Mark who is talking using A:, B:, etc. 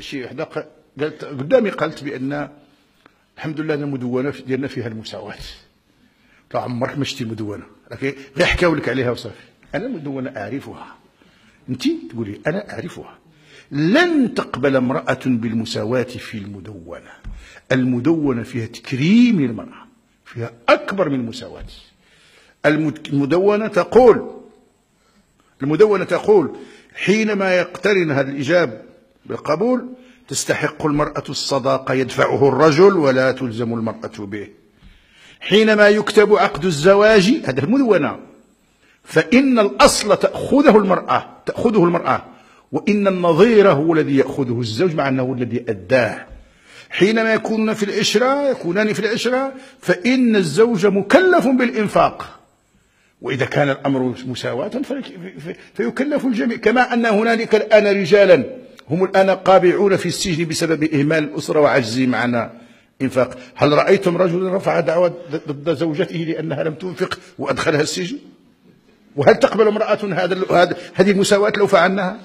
A: شي وحده قالت قدامي قالت بأن الحمد لله أنا المدونه ديالنا فيها المساواة. قلت عمرك ما شتي مدونة. لكن غير حكاو لك عليها وصافي. أنا المدونه أعرفها. انت؟ تقولي أنا أعرفها. لن تقبل امرأة بالمساواة في المدونة. المدونة فيها تكريم للمرأة. فيها أكبر من المساواة. المدونة تقول المدونة تقول حينما يقترن هذا الاجاب بالقبول تستحق المرأة الصداقة يدفعه الرجل ولا تلزم المرأة به. حينما يكتب عقد الزواج هذا المدونة فإن الأصل تأخذه المرأة تأخذه المرأة وإن النظير هو الذي يأخذه الزوج مع أنه الذي أداه. حينما يكون في العشرة يكونان في العشرة فإن الزوج مكلف بالإنفاق. وإذا كان الأمر مساواة فيكلف الجميع. كما أن هنالك الآن رجالا هم الآن قابعون في السجن بسبب إهمال الأسرة وعجزهم عن إنفاق. هل رأيتم رجلا رفع دعوة ضد زوجته لأنها لم تنفق وأدخلها السجن؟ وهل تقبل امرأة هذا هذه المساواة لو فعلناها؟